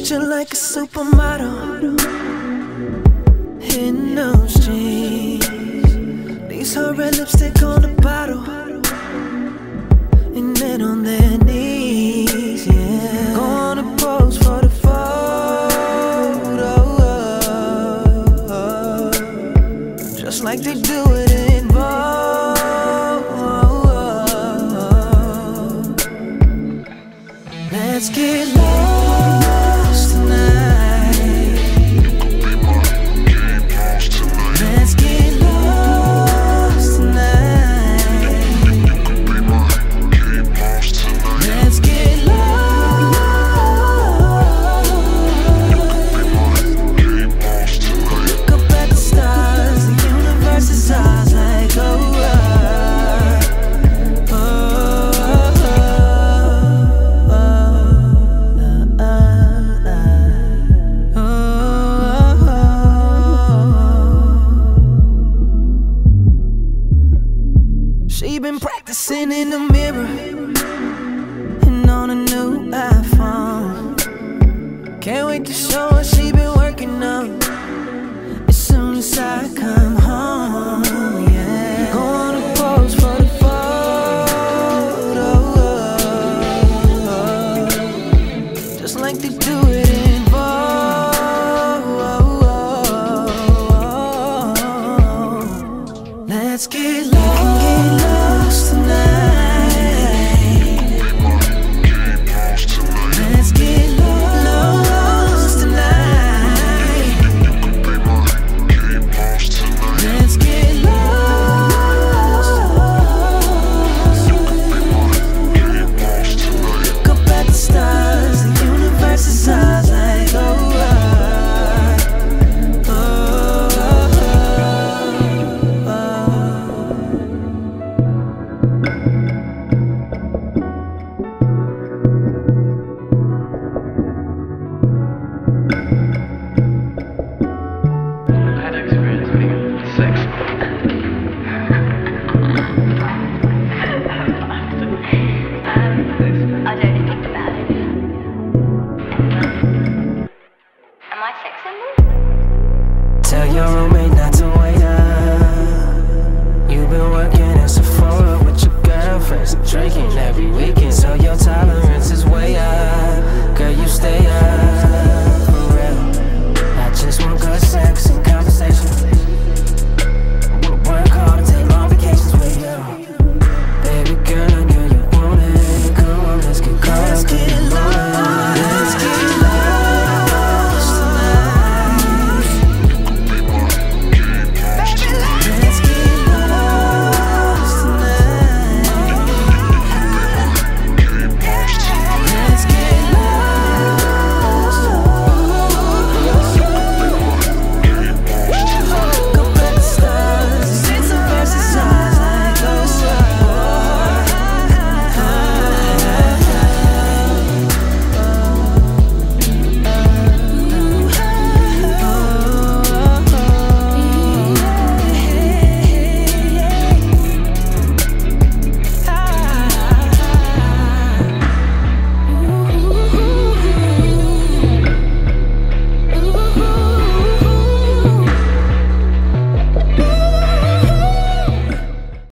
Picture like a supermodel in those jeans. These her red lipstick on the bottle, and then on their knees, yeah. Gonna pose for the photo, just like they do it in Vogue. Let's get lost been practicing in the mirror and on a new iPhone. Can't wait to show her she been working on as soon as I come home. Yeah, for the photo, just like they do it in Vogue. Let's get Tell your roommate